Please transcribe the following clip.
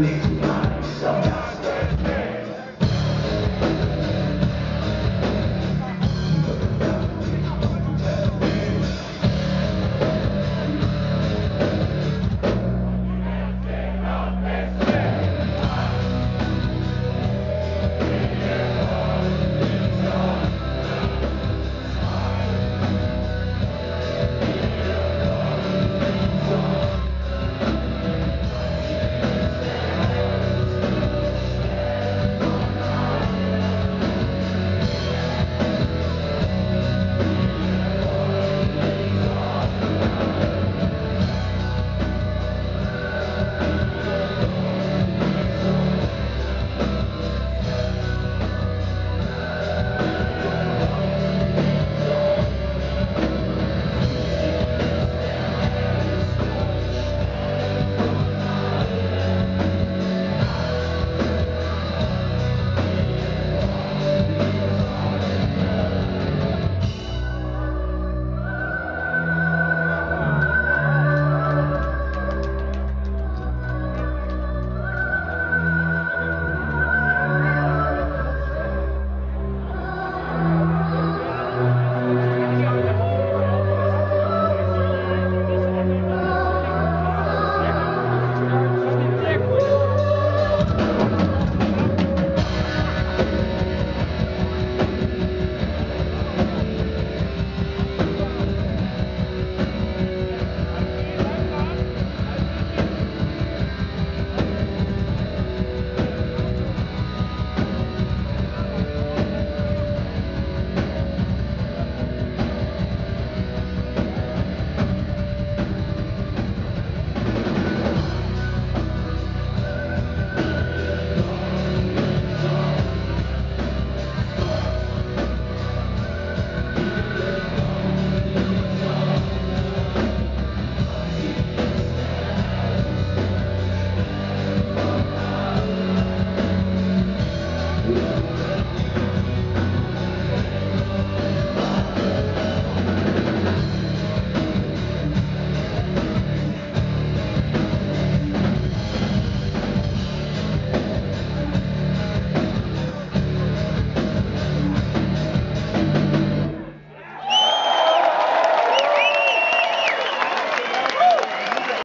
me.